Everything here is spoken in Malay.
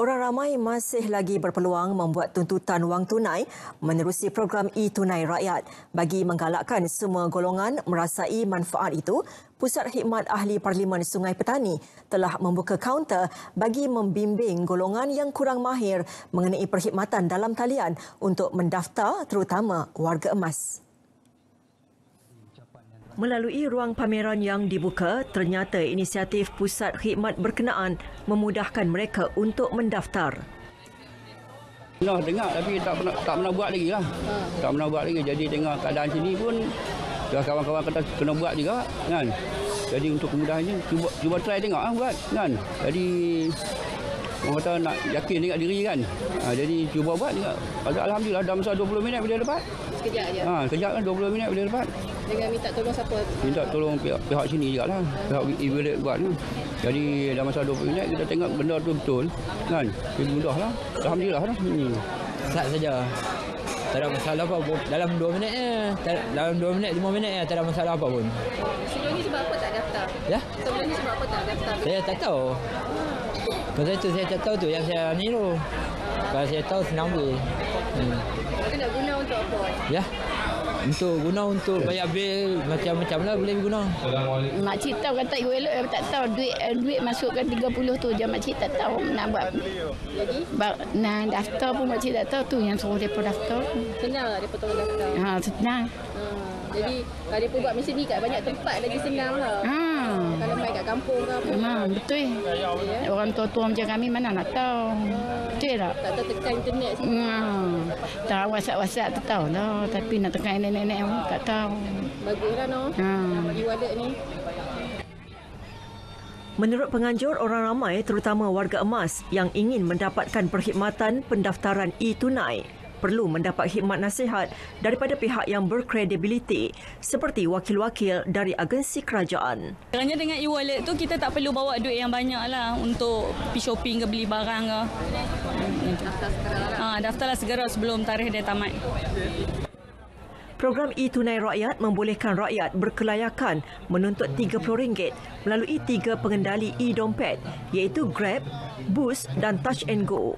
Orang ramai masih lagi berpeluang membuat tuntutan wang tunai menerusi program e-tunai rakyat. Bagi menggalakkan semua golongan merasai manfaat itu, Pusat Khidmat Ahli Parlimen Sungai Petani telah membuka kaunter bagi membimbing golongan yang kurang mahir mengenai perkhidmatan dalam talian untuk mendaftar terutama warga emas. Melalui ruang pameran yang dibuka, ternyata inisiatif Pusat Khidmat Berkenaan memudahkan mereka untuk mendaftar. Pernah dengar tapi tak pernah tak pernah buat lagi lah. Tak pernah buat lagi. Jadi tengok keadaan sini pun dah kawan-kawan kata kena buat juga kan. Jadi untuk kemudahannya cuba cuba try tengok ah buat kan. Jadi orang kata nak yakin dengan diri kan. Ha, jadi cuba buat juga. Alhamdulillah dalam masa 20 minit boleh dapat. Sekejap aja. Ha, kejap kan 20 minit boleh dapat. Dengan minta tolong siapa? Minta tolong pihak, pihak sini juga lah. Pihak e buat ni. Jadi dalam masa 20 minit kita tengok benda tu betul. Kan? Jadi mudah lah. Alhamdulillah lah. Hmm. Sat saja. Tak ada masalah apa pun. Dalam 2 minit. Tak- Dalam 2 minit, 5 minit je. Tak ada masalah apa pun. Sebelum ni sebab apa tak daftar? Ya? Sebelum ni sebab apa tak daftar? Saya tak tahu. Pasal tu saya tak tahu tu yang saya ni tu. Kalau saya tahu senang boleh. Hmm. Nak guna untuk apa? Ya. Untuk guna untuk bayar bil macam-macam lah boleh guna. Makcik tahu kata ibu elok eh, tak tahu duit eh, duit masukkan 30 tu je makcik tak tahu nak buat Jadi nak daftar pun makcik tak tahu tu yang suruh depa daftar. senang lah dia tolong daftar. Ha senang. Ha. Jadi kalau dia buat macam ni kat banyak tempat lagi senang lah. Ha. Kampung ke apa. Memang betul. Orang tua-tua macam kami mana nak tahu. Betul tak? Tak tahu tekan internet sini. Hmm. Tak WhatsApp-WhatsApp tu tahu lah. Tapi nak tekan nenek-nenek pun tak tahu. Baguslah no. Ha. Bagi wallet ni. Menurut penganjur, orang ramai terutama warga emas yang ingin mendapatkan perkhidmatan pendaftaran e-tunai perlu mendapat khidmat nasihat daripada pihak yang berkredibiliti seperti wakil-wakil dari agensi kerajaan. Kerana dengan e-wallet tu kita tak perlu bawa duit yang banyak lah untuk pergi shopping ke beli barang ke. Daftar sekarang lah. Ha, daftarlah segera sebelum tarikh dia tamat. Program e-tunai rakyat membolehkan rakyat berkelayakan menuntut RM30 melalui tiga pengendali e-dompet iaitu Grab, Boost dan Touch and Go.